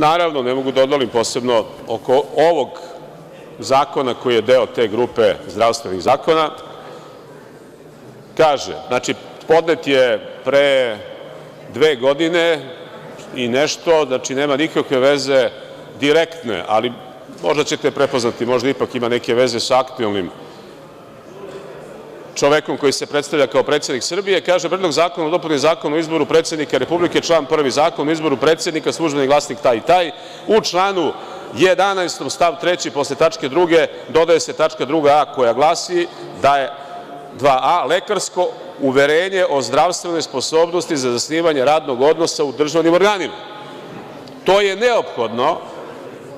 naravno, ne mogu da odolim posebno oko ovog zakona koji je deo te grupe zdravstvenih zakona, kaže, znači, podnet je pre dve godine i nešto, znači nema nikakve veze direktne, ali možda ćete prepoznati, možda ipak ima neke veze sa aktuelnim čovekom koji se predstavlja kao predsednik Srbije, kaže Predlog zakona o dopuni Zakona o izboru predsednika Republike, član 1. Zakon o izboru predsednika, „Službeni glasnik“ taj i taj, u članu 11. stav 3. posle tačke 2. dodaje se tačka 2a koja glasi da je 2a lekarsko uverenje o zdravstvenoj sposobnosti za zasnivanje radnog odnosa u državnim organima. To je neophodno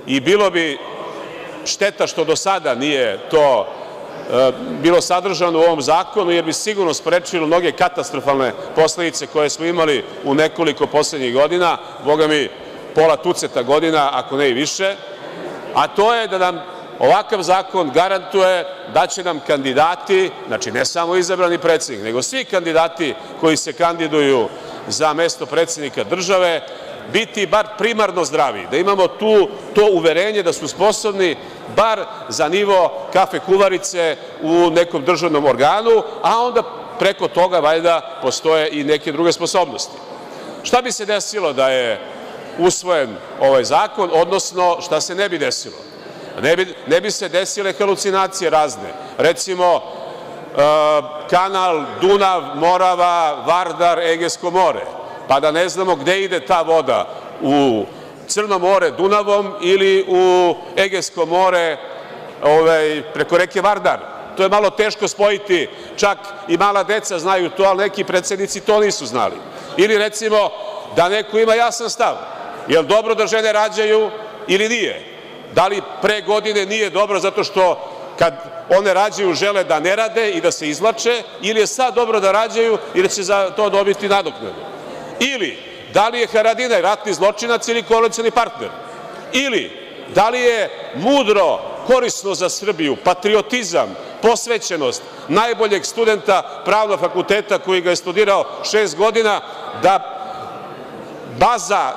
i bilo bi šteta što do sada nije to bilo sadržano u ovom zakonu, jer bi sigurno sprečilo mnoge katastrofalne posledice koje smo imali u nekoliko poslednjih godina, bogami pola tuceta godina, ako ne i više, a to je da nam ovakav zakon garantuje da će nam kandidati, znači ne samo izabrani predsednik, nego svi kandidati koji se kandiduju za mesto predsednika države, biti bar primarno zdravi, da imamo to uverenje da su sposobni bar za nivo kafe kuvarice u nekom državnom organu, a onda preko toga valjda postoje i neke druge sposobnosti. Šta bi se desilo da je usvojen ovaj zakon, odnosno šta se ne bi desilo? Ne bi se desile halucinacije razne. Recimo, kanal Dunav-Morava-Vardar-Egejsko more, pa da ne znamo gde ide ta voda, u Crno more Dunavom ili u Egejsko more preko reke Vardar. To je malo teško spojiti, čak i mala deca znaju to, ali neki predsednici to nisu znali. Ili, recimo, da neko ima jasan stav, jel dobro da žene rađaju ili nije? Da li pre godine nije dobro zato što kad one rađaju žele da ne rade i da se izvlače ili je sad dobro da rađaju da će za to dobiti nadoknadu? Ili, da li je Haradinaj ratni zločinac ili koalicioni partner? Ili, da li je mudro, korisno za Srbiju, patriotizam, posvećenost najboljeg studenta Pravnog fakulteta koji ga je studirao šest godina da baza,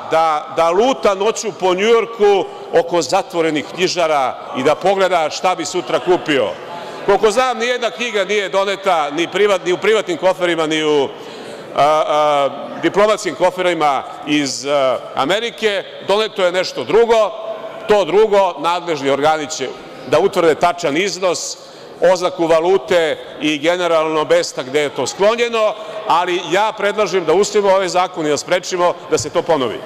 da luta noću po Njujorku oko zatvorenih knjižara i da pogleda šta bi sutra kupio? Koliko znam, nijedna knjiga nije doneta ni u privatnim koferima, ni u diplomatskim koferima iz Amerike, doneto je nešto drugo, to drugo nadležni organi će da utvrde tačan iznos, oznaku valute i generalno mesta gde je to sklonjeno, ali ja predlažem da usvojimo ovaj zakon i da sprečimo da se to ponovi.